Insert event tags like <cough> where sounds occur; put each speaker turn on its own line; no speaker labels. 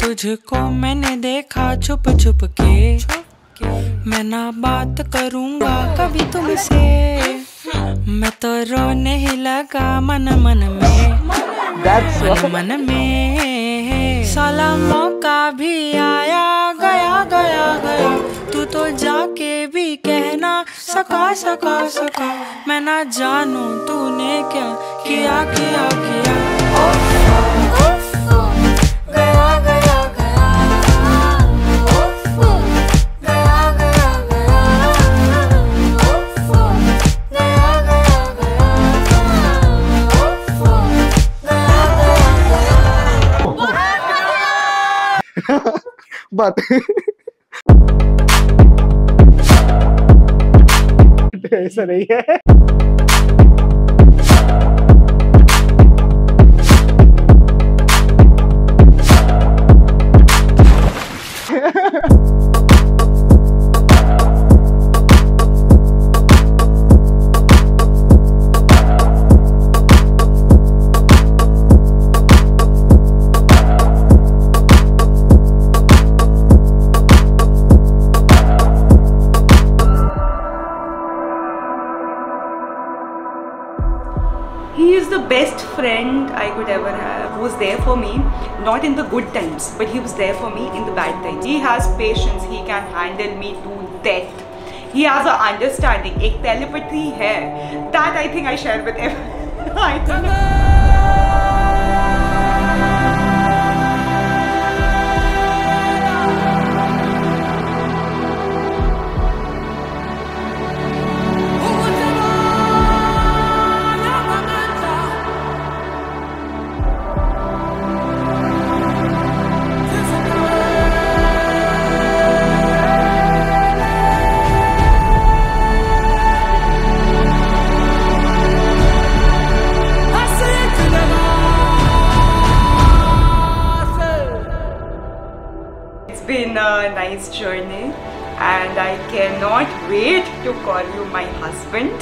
तुझको मैंने देखा छुप छुप के। मैं ना बात करूँगा कभी तुमसे। मैं तो रोने ही लगा मन मन में। मन मन में। साला मौका भी आया गया गया गया। तू तो जाके भी कहना सका सका सका। मैं ना जानू तूने क्या किया किया किया।
But <laughs> ऐसा नहीं है।
was the best friend I could ever have. Who was there for me, not in the good times, but he was there for me in the bad times. He has patience, he can handle me to death. He has an understanding, a telepathy hai. That I think I share with him. <laughs> I don't know. Been a nice journey and I cannot wait to call you my husband.